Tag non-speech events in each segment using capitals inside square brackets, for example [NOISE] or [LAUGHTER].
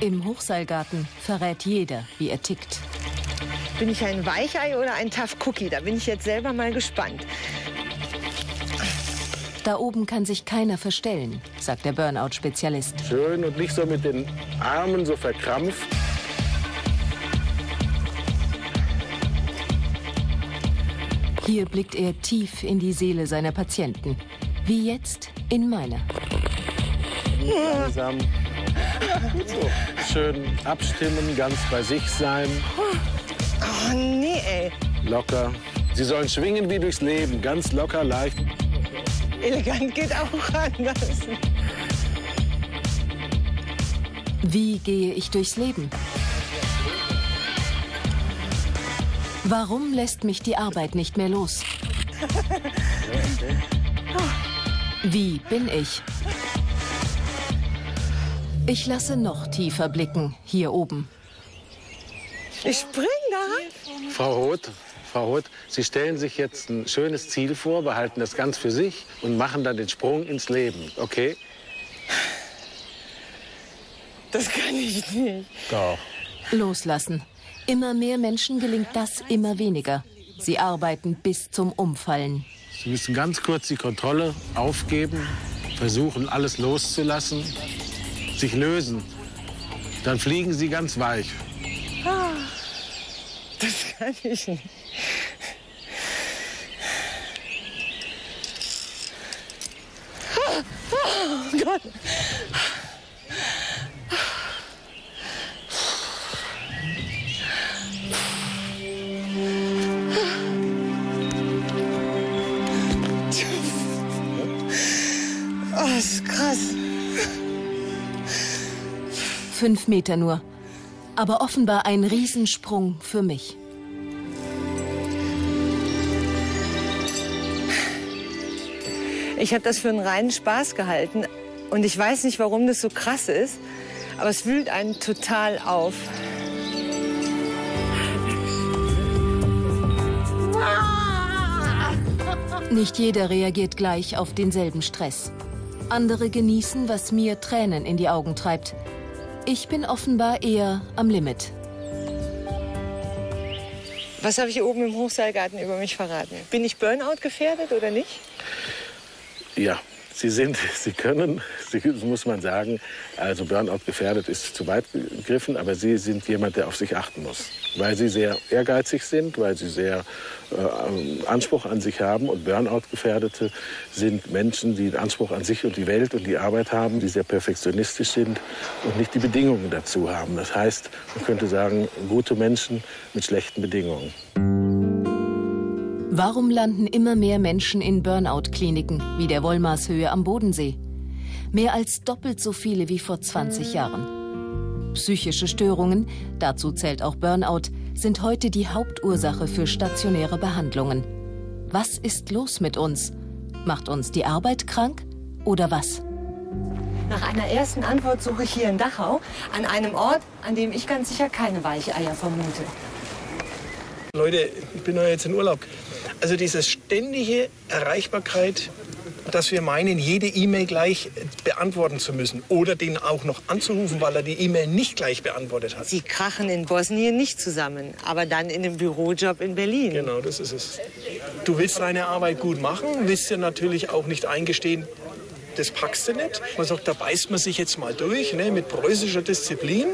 Im Hochseilgarten verrät jeder, wie er tickt. Bin ich ein Weichei oder ein Tough Cookie? Da bin ich jetzt selber mal gespannt. Da oben kann sich keiner verstellen, sagt der Burnout-Spezialist. Schön und nicht so mit den Armen so verkrampft. Hier blickt er tief in die Seele seiner Patienten. Wie jetzt in meiner. Langsam. Gut so. Schön abstimmen, ganz bei sich sein. Oh, nee, ey. Locker. Sie sollen schwingen wie durchs Leben, ganz locker, leicht. Elegant geht auch anders. Wie gehe ich durchs Leben? Warum lässt mich die Arbeit nicht mehr los? [LAUGHS] Wie bin ich? Ich lasse noch tiefer blicken, hier oben. Ich spring da. Frau Roth, Frau Roth, Sie stellen sich jetzt ein schönes Ziel vor, behalten das ganz für sich und machen dann den Sprung ins Leben, okay? Das kann ich nicht. Doch. Loslassen. Immer mehr Menschen gelingt das immer weniger. Sie arbeiten bis zum Umfallen. Sie müssen ganz kurz die Kontrolle aufgeben, versuchen, alles loszulassen, sich lösen. Dann fliegen Sie ganz weich. Das kann ich nicht. Oh Gott. Oh, ist krass. Fünf Meter nur. Aber offenbar ein Riesensprung für mich. Ich habe das für einen reinen Spaß gehalten. Und ich weiß nicht, warum das so krass ist. Aber es wühlt einen total auf. Nicht jeder reagiert gleich auf denselben Stress. Andere genießen, was mir Tränen in die Augen treibt. Ich bin offenbar eher am Limit. Was habe ich oben im Hochseilgarten über mich verraten? Bin ich Burnout gefährdet oder nicht? Ja, Sie sind, Sie können, Sie, muss man sagen, also Burnout gefährdet ist zu weit gegriffen, aber Sie sind jemand, der auf sich achten muss. Weil Sie sehr ehrgeizig sind, weil Sie sehr äh, Anspruch an sich haben. Und Burnout-Gefährdete sind Menschen, die einen Anspruch an sich und die Welt und die Arbeit haben, die sehr perfektionistisch sind und nicht die Bedingungen dazu haben. Das heißt, man könnte sagen, gute Menschen mit schlechten Bedingungen. Warum landen immer mehr Menschen in Burnout-Kliniken wie der Wollmarshöhe am Bodensee? Mehr als doppelt so viele wie vor 20 Jahren. Psychische Störungen, dazu zählt auch Burnout, sind heute die Hauptursache für stationäre Behandlungen. Was ist los mit uns? Macht uns die Arbeit krank oder was? Nach einer ersten Antwort suche ich hier in Dachau an einem Ort, an dem ich ganz sicher keine Weicheier vermute. Leute, ich bin ja jetzt in Urlaub. Also diese ständige Erreichbarkeit, dass wir meinen, jede E-Mail gleich beantworten zu müssen oder den auch noch anzurufen, weil er die E-Mail nicht gleich beantwortet hat. Sie krachen in Bosnien nicht zusammen, aber dann in einem Bürojob in Berlin. Genau, das ist es. Du willst deine Arbeit gut machen, willst dir natürlich auch nicht eingestehen, das packst du nicht. Man sagt, da beißt man sich jetzt mal durch, ne, mit preußischer Disziplin.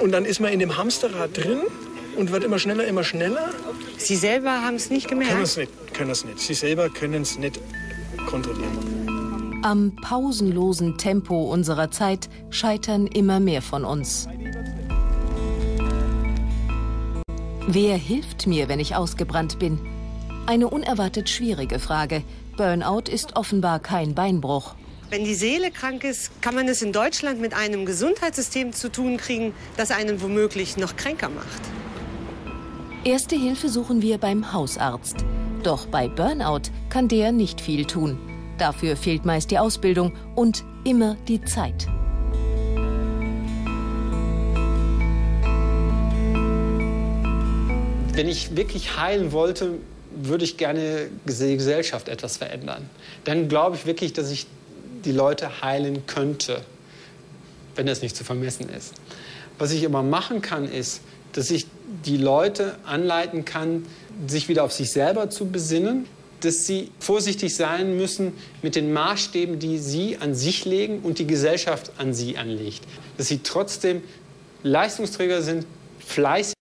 Und dann ist man in dem Hamsterrad drin und wird immer schneller, immer schneller. Sie selber haben es nicht Können gemerkt. es nicht, können es nicht. Sie selber können es nicht kontrollieren. Am pausenlosen Tempo unserer Zeit scheitern immer mehr von uns. Wer hilft mir, wenn ich ausgebrannt bin? Eine unerwartet schwierige Frage. Burnout ist offenbar kein Beinbruch. Wenn die Seele krank ist, kann man es in Deutschland mit einem Gesundheitssystem zu tun kriegen, das einen womöglich noch kränker macht. Erste Hilfe suchen wir beim Hausarzt. Doch bei Burnout kann der nicht viel tun. Dafür fehlt meist die Ausbildung und immer die Zeit. Wenn ich wirklich heilen wollte, würde ich gerne die Gesellschaft etwas verändern. Dann glaube ich wirklich, dass ich die Leute heilen könnte. wenn das nicht zu vermessen ist. Was ich aber machen kann, ist, dass ich die Leute anleiten kann, sich wieder auf sich selber zu besinnen, dass sie vorsichtig sein müssen mit den Maßstäben, die sie an sich legen und die Gesellschaft an sie anlegt. Dass sie trotzdem Leistungsträger sind, fleißig